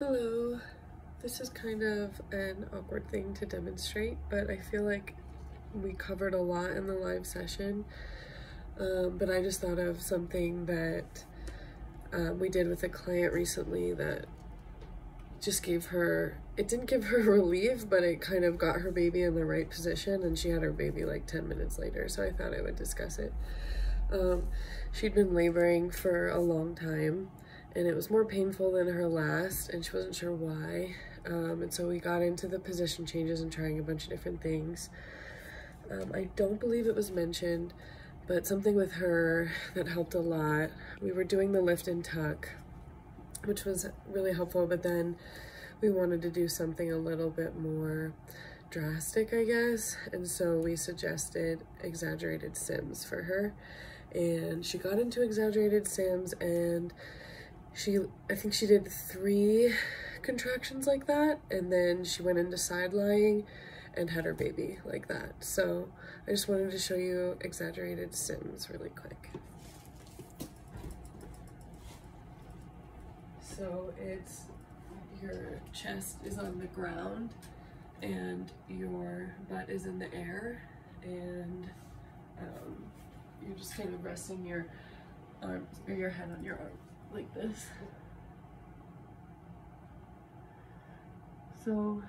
Hello. This is kind of an awkward thing to demonstrate, but I feel like we covered a lot in the live session. Um, but I just thought of something that um, we did with a client recently that just gave her, it didn't give her relief, but it kind of got her baby in the right position and she had her baby like 10 minutes later. So I thought I would discuss it. Um, she'd been laboring for a long time and it was more painful than her last and she wasn't sure why. Um, and so we got into the position changes and trying a bunch of different things. Um, I don't believe it was mentioned but something with her that helped a lot. We were doing the lift and tuck which was really helpful but then we wanted to do something a little bit more drastic I guess. And so we suggested exaggerated sims for her. And she got into exaggerated sims and she I think she did three contractions like that and then she went into side lying and had her baby like that. So I just wanted to show you exaggerated sims really quick. So it's your chest is on the ground and your butt is in the air and um, you're just kind of resting your arms or your head on your arm like this. So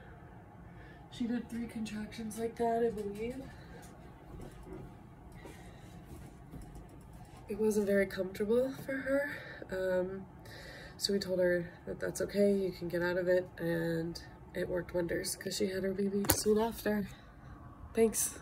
she did three contractions like that, I believe. It wasn't very comfortable for her. Um, so we told her that that's okay, you can get out of it, and it worked wonders because she had her baby soon after. Thanks.